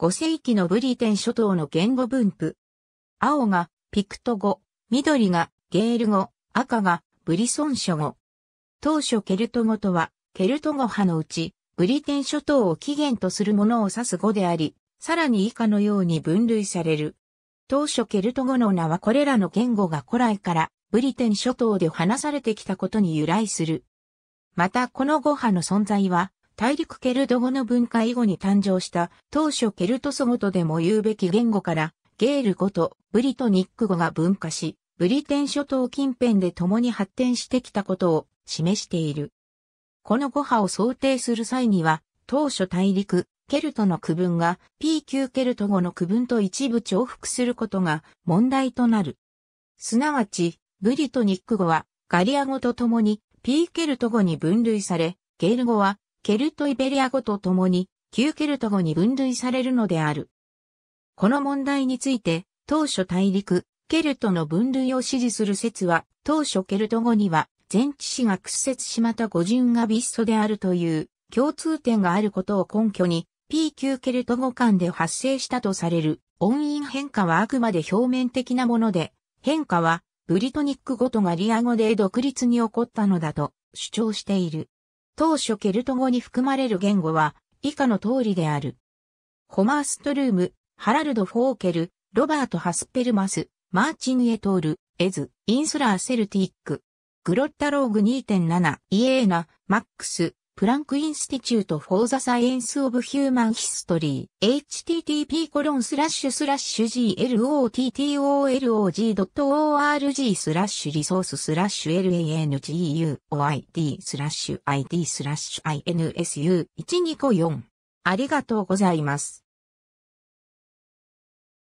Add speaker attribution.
Speaker 1: 5世紀のブリテン諸島の言語分布。青がピクト語、緑がゲール語、赤がブリソン諸語。当初ケルト語とは、ケルト語派のうち、ブリテン諸島を起源とするものを指す語であり、さらに以下のように分類される。当初ケルト語の名はこれらの言語が古来からブリテン諸島で話されてきたことに由来する。またこの語派の存在は大陸ケルト語の文化以後に誕生した当初ケルトソ語とでも言うべき言語からゲール語とブリトニック語が分化し、ブリテン諸島近辺で共に発展してきたことを示している。この語派を想定する際には、当初大陸、ケルトの区分が P 級ケルト語の区分と一部重複することが問題となる。すなわち、ブリトニック語はガリア語と共に P ケルト語に分類され、ゲール語はケルトイベリア語と共に旧ケルト語に分類されるのである。この問題について、当初大陸、ケルトの分類を支持する説は、当初ケルト語には、前置詞が屈折しまた語順がビストであるという共通点があることを根拠に、P 級ケルト語間で発生したとされる音韻変化はあくまで表面的なもので、変化はブリトニック語とガリア語で独立に起こったのだと主張している。当初ケルト語に含まれる言語は以下の通りである。ホマーストルーム、ハラルド・フォーケル、ロバート・ハスペルマート、マーチン・ et al.、eds.、Insular Celtic、Glottolog 2.7、イエーナ、 Max Planck Institute for the Science of Human History http コロンスラッシュスラッシュ glottolog.org スラッシュ resource スラッシュ languoid スラッシュ id スラッシュ insu1254 ありがとうございます。